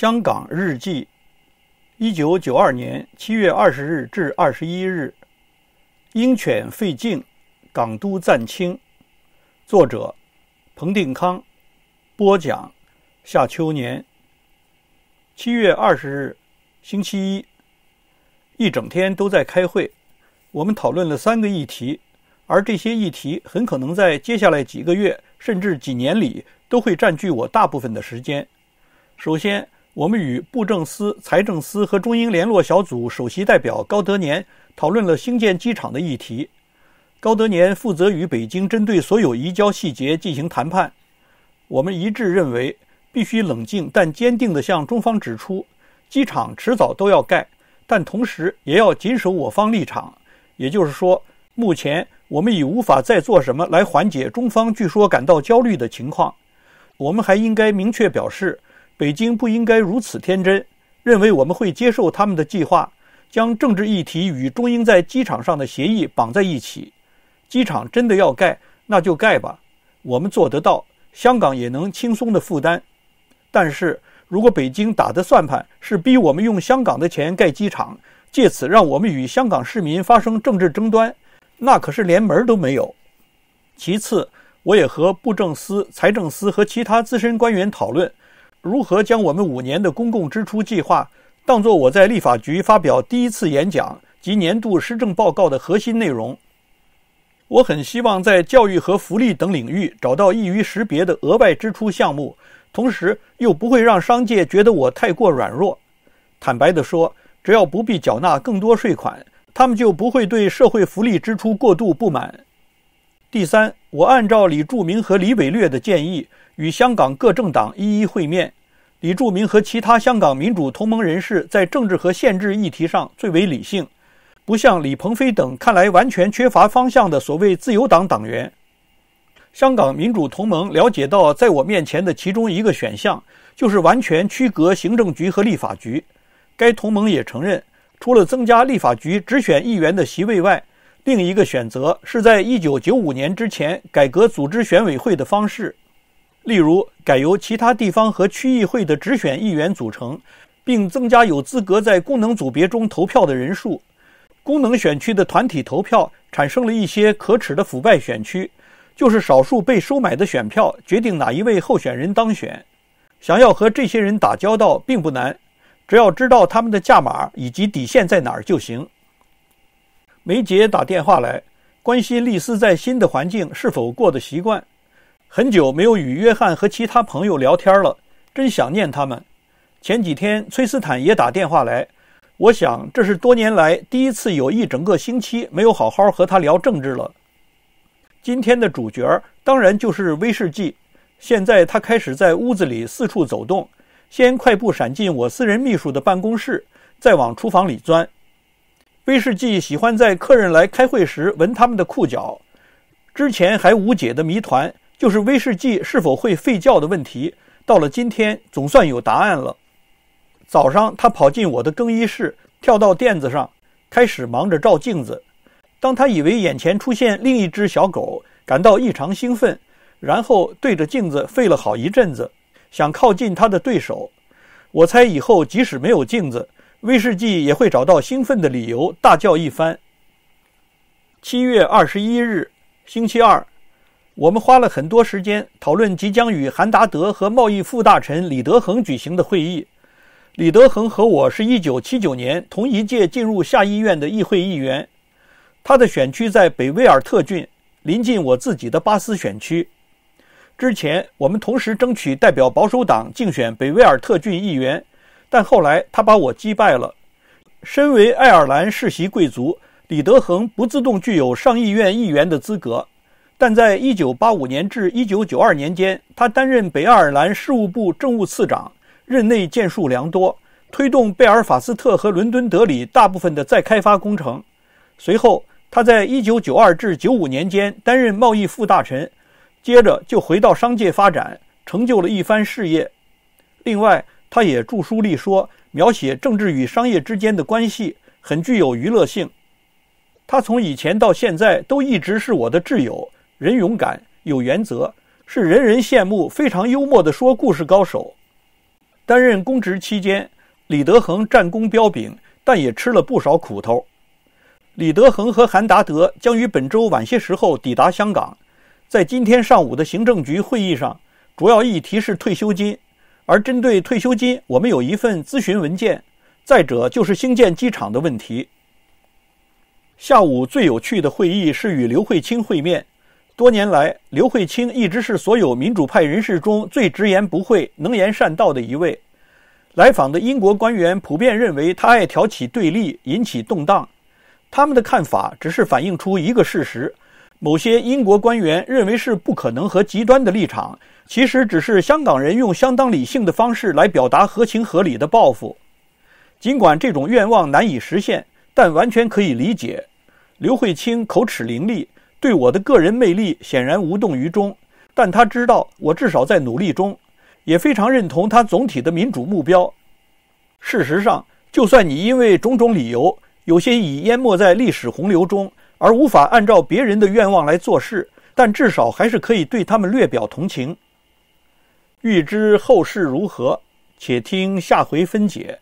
香港日记，一九九二年七月二十日至二十一日。鹰犬费劲，港都暂清。作者：彭定康。播讲：夏秋年。七月二十日，星期一，一整天都在开会。我们讨论了三个议题，而这些议题很可能在接下来几个月甚至几年里都会占据我大部分的时间。首先，我们与布政司、财政司和中英联络小组首席代表高德年讨论了兴建机场的议题。高德年负责与北京针对所有移交细节进行谈判。我们一致认为，必须冷静但坚定地向中方指出，机场迟早都要盖，但同时也要谨守我方立场。也就是说，目前我们已无法再做什么来缓解中方据说感到焦虑的情况。我们还应该明确表示。北京不应该如此天真，认为我们会接受他们的计划，将政治议题与中英在机场上的协议绑在一起。机场真的要盖，那就盖吧，我们做得到，香港也能轻松的负担。但是如果北京打的算盘是逼我们用香港的钱盖机场，借此让我们与香港市民发生政治争端，那可是连门都没有。其次，我也和布政司、财政司和其他资深官员讨论。如何将我们五年的公共支出计划当作我在立法局发表第一次演讲及年度施政报告的核心内容？我很希望在教育和福利等领域找到易于识别的额外支出项目，同时又不会让商界觉得我太过软弱。坦白地说，只要不必缴纳更多税款，他们就不会对社会福利支出过度不满。第三，我按照李柱铭和李伟略的建议。与香港各政党一一会面，李柱铭和其他香港民主同盟人士在政治和宪制议题上最为理性，不像李鹏飞等看来完全缺乏方向的所谓自由党党员。香港民主同盟了解到，在我面前的其中一个选项就是完全区隔行政局和立法局。该同盟也承认，除了增加立法局直选议员的席位外，另一个选择是在一九九五年之前改革组织选委会的方式。例如，改由其他地方和区议会的直选议员组成，并增加有资格在功能组别中投票的人数。功能选区的团体投票产生了一些可耻的腐败选区，就是少数被收买的选票决定哪一位候选人当选。想要和这些人打交道并不难，只要知道他们的价码以及底线在哪儿就行。梅姐打电话来，关心丽丝在新的环境是否过得习惯。很久没有与约翰和其他朋友聊天了，真想念他们。前几天崔斯坦也打电话来，我想这是多年来第一次有一整个星期没有好好和他聊政治了。今天的主角当然就是威士忌。现在他开始在屋子里四处走动，先快步闪进我私人秘书的办公室，再往厨房里钻。威士忌喜欢在客人来开会时闻他们的裤脚。之前还无解的谜团。就是威士忌是否会吠叫的问题，到了今天总算有答案了。早上，他跑进我的更衣室，跳到垫子上，开始忙着照镜子。当他以为眼前出现另一只小狗，感到异常兴奋，然后对着镜子吠了好一阵子，想靠近他的对手。我猜以后即使没有镜子，威士忌也会找到兴奋的理由大叫一番。七月二十一日，星期二。我们花了很多时间讨论即将与韩达德和贸易副大臣李德恒举行的会议。李德恒和我是一九七九年同一届进入下议院的议会议员，他的选区在北威尔特郡，临近我自己的巴斯选区。之前我们同时争取代表保守党竞选北威尔特郡议员，但后来他把我击败了。身为爱尔兰世袭贵族，李德恒不自动具有上议院议员的资格。但在1985年至1992年间，他担任北爱尔兰事务部政务次长，任内建树良多，推动贝尔法斯特和伦敦德里大部分的再开发工程。随后，他在1992至95年间担任贸易副大臣，接着就回到商界发展，成就了一番事业。另外，他也著书立说，描写政治与商业之间的关系，很具有娱乐性。他从以前到现在都一直是我的挚友。人勇敢有原则，是人人羡慕、非常幽默的说故事高手。担任公职期间，李德恒战功彪炳，但也吃了不少苦头。李德恒和韩达德将于本周晚些时候抵达香港，在今天上午的行政局会议上，主要议题是退休金。而针对退休金，我们有一份咨询文件。再者就是兴建机场的问题。下午最有趣的会议是与刘慧卿会面。多年来，刘慧卿一直是所有民主派人士中最直言不讳、能言善道的一位。来访的英国官员普遍认为他爱挑起对立，引起动荡。他们的看法只是反映出一个事实：某些英国官员认为是不可能和极端的立场，其实只是香港人用相当理性的方式来表达合情合理的报复。尽管这种愿望难以实现，但完全可以理解。刘慧卿口齿伶俐。对我的个人魅力显然无动于衷，但他知道我至少在努力中，也非常认同他总体的民主目标。事实上，就算你因为种种理由有些已淹没在历史洪流中，而无法按照别人的愿望来做事，但至少还是可以对他们略表同情。欲知后事如何，且听下回分解。